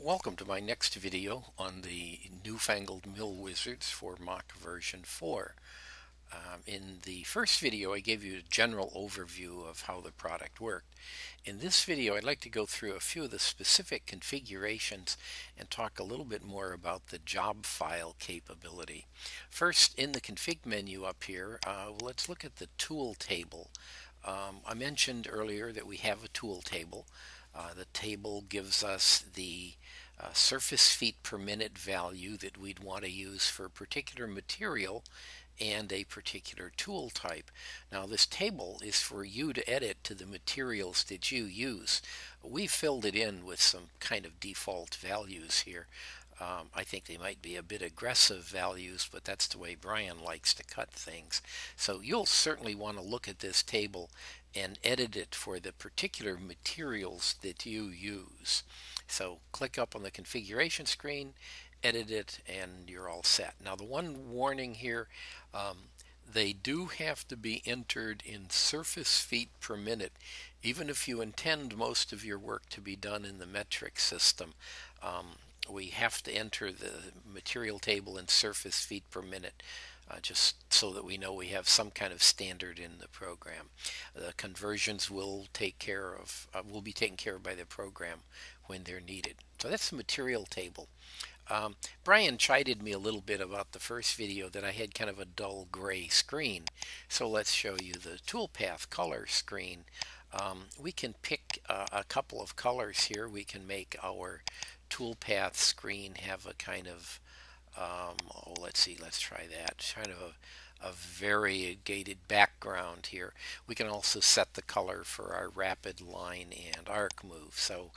Welcome to my next video on the newfangled mill wizards for Mach version 4. Um, in the first video I gave you a general overview of how the product worked. In this video I'd like to go through a few of the specific configurations and talk a little bit more about the job file capability. First in the config menu up here uh, let's look at the tool table. Um, I mentioned earlier that we have a tool table. Uh, the table gives us the uh, surface feet per minute value that we'd want to use for a particular material and a particular tool type. Now this table is for you to edit to the materials that you use. We filled it in with some kind of default values here. Um, I think they might be a bit aggressive values, but that's the way Brian likes to cut things. So you'll certainly want to look at this table and edit it for the particular materials that you use. So click up on the configuration screen, edit it, and you're all set. Now the one warning here, um, they do have to be entered in surface feet per minute, even if you intend most of your work to be done in the metric system. Um, we have to enter the material table in surface feet per minute. Uh, just so that we know we have some kind of standard in the program. The conversions will take care of uh, will be taken care of by the program when they're needed. So that's the material table. Um, Brian chided me a little bit about the first video that I had kind of a dull gray screen. So let's show you the toolpath color screen. Um, we can pick uh, a couple of colors here. We can make our toolpath screen have a kind of, um, oh, let's see, let's try that, kind of a, a variegated background here. We can also set the color for our rapid line and arc move. So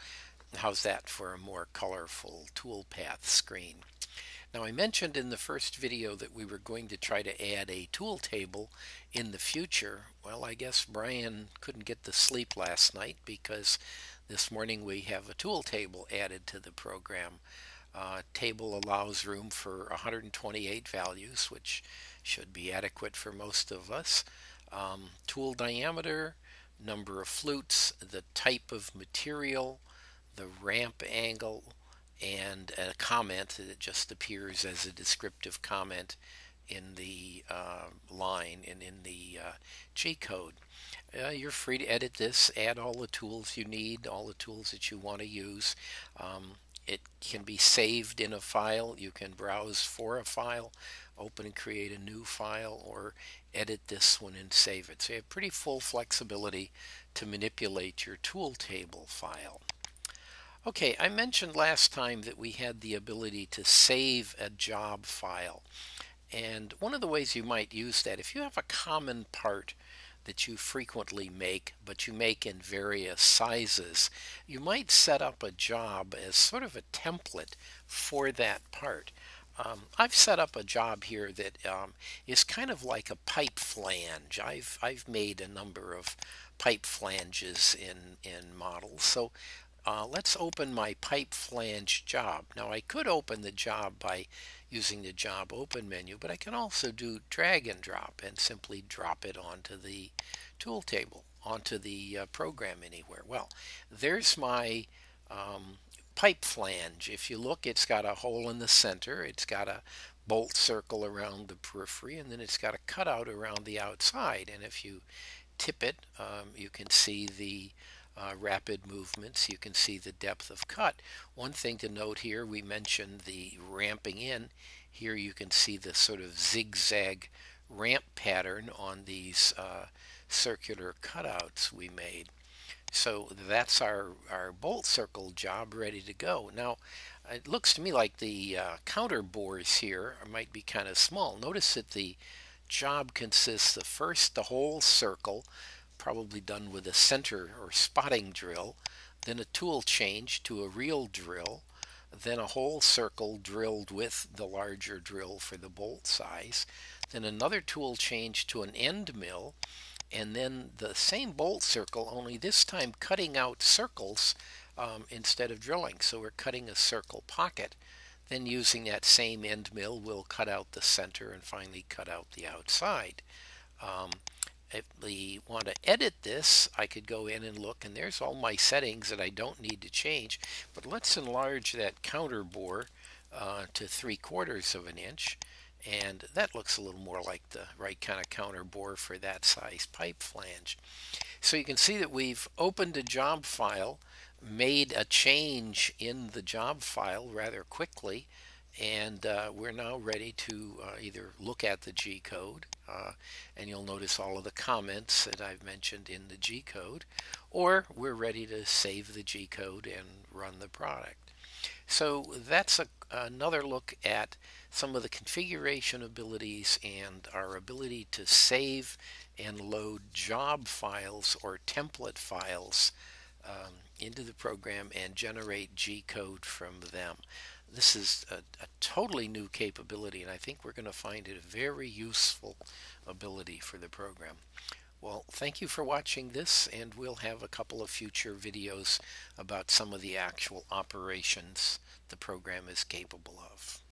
how's that for a more colorful toolpath screen? Now I mentioned in the first video that we were going to try to add a tool table in the future. Well, I guess Brian couldn't get to sleep last night because this morning we have a tool table added to the program. Uh, table allows room for 128 values, which should be adequate for most of us. Um, tool diameter, number of flutes, the type of material, the ramp angle, and a comment that just appears as a descriptive comment in the uh, line and in the uh, G code. You're free to edit this, add all the tools you need, all the tools that you want to use. Um, it can be saved in a file. You can browse for a file, open and create a new file, or edit this one and save it. So you have pretty full flexibility to manipulate your tool table file. Okay, I mentioned last time that we had the ability to save a job file. And one of the ways you might use that, if you have a common part that you frequently make, but you make in various sizes, you might set up a job as sort of a template for that part. Um, I've set up a job here that um, is kind of like a pipe flange. I've, I've made a number of pipe flanges in, in models. So uh, let's open my pipe flange job. Now I could open the job by using the job open menu, but I can also do drag and drop and simply drop it onto the tool table, onto the uh, program anywhere. Well, there's my um, pipe flange. If you look, it's got a hole in the center. It's got a bolt circle around the periphery, and then it's got a cutout around the outside. And if you tip it, um, you can see the uh, rapid movements. You can see the depth of cut. One thing to note here, we mentioned the ramping in. Here you can see the sort of zigzag ramp pattern on these uh, circular cutouts we made. So that's our, our bolt circle job ready to go. Now, it looks to me like the uh, counter bores here might be kind of small. Notice that the job consists of first the hole circle, probably done with a center or spotting drill, then a tool change to a real drill, then a hole circle drilled with the larger drill for the bolt size, then another tool change to an end mill, and then the same bolt circle, only this time cutting out circles um, instead of drilling. So we're cutting a circle pocket. Then using that same end mill, we'll cut out the center and finally cut out the outside. Um, if we want to edit this, I could go in and look, and there's all my settings that I don't need to change. But let's enlarge that counter bore uh, to three quarters of an inch. And that looks a little more like the right kind of counter bore for that size pipe flange. So you can see that we've opened a job file, made a change in the job file rather quickly, and uh, we're now ready to uh, either look at the G code, uh, and you'll notice all of the comments that I've mentioned in the G code, or we're ready to save the G code and run the product. So that's a, another look at some of the configuration abilities and our ability to save and load job files or template files um, into the program and generate G code from them. This is a, a, totally new capability and I think we're going to find it a very useful ability for the program. Well, thank you for watching this and we'll have a couple of future videos about some of the actual operations the program is capable of.